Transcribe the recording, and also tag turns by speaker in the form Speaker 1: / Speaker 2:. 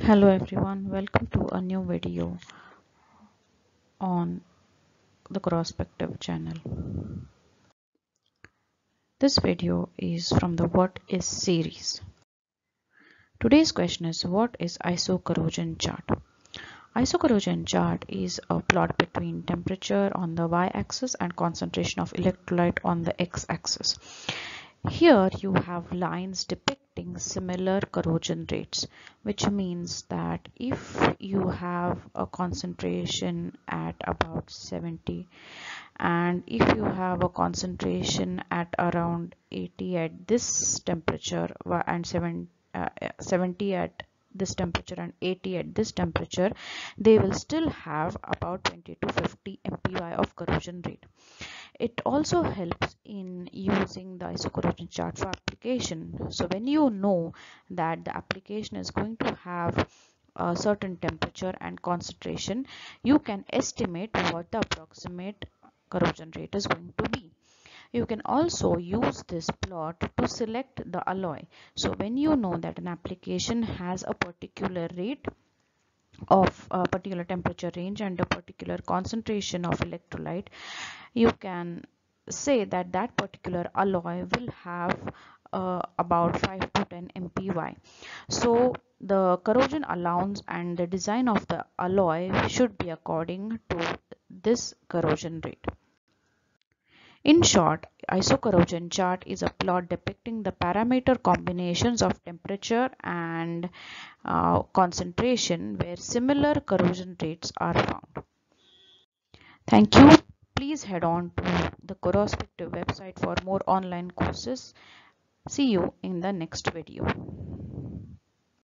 Speaker 1: Hello everyone, welcome to a new video on the Corrospective channel. This video is from the What is series. Today's question is what is isocorrosion chart? Isocorrosion chart is a plot between temperature on the y-axis and concentration of electrolyte on the x-axis. Here you have lines depicting similar corrosion rates, which means that if you have a concentration at about 70 and if you have a concentration at around 80 at this temperature and 7, uh, 70 at this temperature and 80 at this temperature they will still have about 20 to 50 mpy of corrosion rate it also helps in using the isocorrosion chart for application. So when you know that the application is going to have a certain temperature and concentration you can estimate what the approximate corrosion rate is going to be. You can also use this plot to select the alloy. So when you know that an application has a particular rate of a particular temperature range and a particular concentration of electrolyte you can say that that particular alloy will have uh, about 5 to 10 mpy so the corrosion allowance and the design of the alloy should be according to this corrosion rate in short, isocorrosion chart is a plot depicting the parameter combinations of temperature and uh, concentration where similar corrosion rates are found. Thank you. Please head on to the Corrospective website for more online courses. See you in the next video.